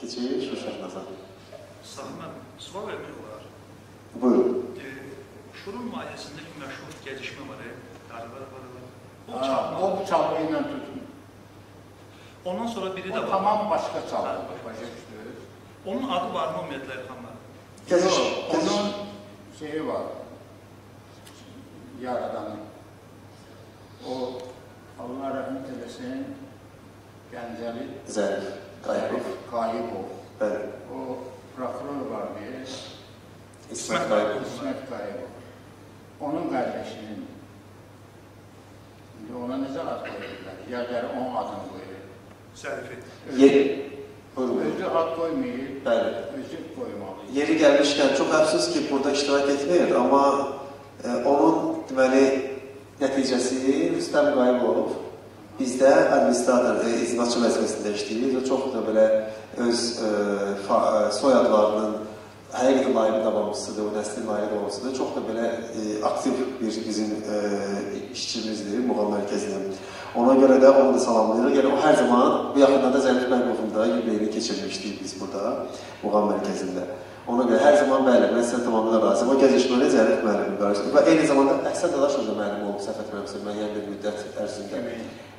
keçir Şuşaqnaza. Sahib sual vermək olar. Buyurun. E, Şurun mahiyyəsində bir məşhur gecişmə var, e? Qarı var, var, var. O Ha, çalma. o bu çalğı ilə tutmuyor. Ondan sonra biri O də var. tamam başka çalğı. Ha. Başa düşdünüz? Onun adı var mı ümumiyyətlə Elxanlar? Gəziş, Yok, gəziş. Onun şeyi var. Yaradanı. O Allah rəhmət eləsin Gəncəli Zərif, Qayıbov. Qayıbov. Bəli. O prokuror var bir, İsmət Qayıbov. İsmət Qayıbov. Onun qardaşının İndi ona necə ad qoyurlar? Da onun adını qoyur. Zərifi. Yeri, buyurun. Özü ad qoymayır, Bəli. özü qoymalı. Yeri gəlmişkən çox əfsus ki, burada iştirak etmir, amma e, onun deməli nəticəsi Rüstəm Qayıbov bizdə administrator, e, icraçı vəzifəsində işləyir və çox da belə öz e, fa, e, soyadlarının həqiqətən layiqli davamçısıdır, o nəslin layiqli davamçısıdır. Çox da belə e, aktiv bir bizim e, işçimizdir Muğam mərkəzinin. Ona görə də onu da salamlayırıq. Yəni o hər zaman bu yaxınlarda Zərif Məqovun da yubileyini keçirmişdik biz burada Muğam mərkəzində. Ona görə hər zaman bəli, mən sizə tamamilə razıyam. O gəzişməli Zərif müəllim qarşısında və eyni zamanda Əhsən Dadaşov da müəllim olub səhv etmirəmsə müəyyən bir müddət ərzində.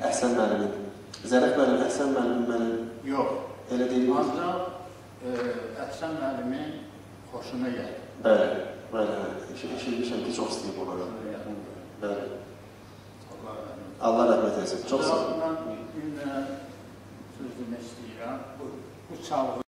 Əhsən müəllimin. Zərif müəllim, Əhsən müəllim müəllim Yox. elə deyil. Ancaq e, Əhsən müəllimin xoşuna gəldi. Bəli, bəli. Eşitmişəm ki, çox istəyib görür. Bəli. Allah rəhmət etsin. Çox sağ olun. Bir dənə söz demək istəyirəm. Bu, bu çalğı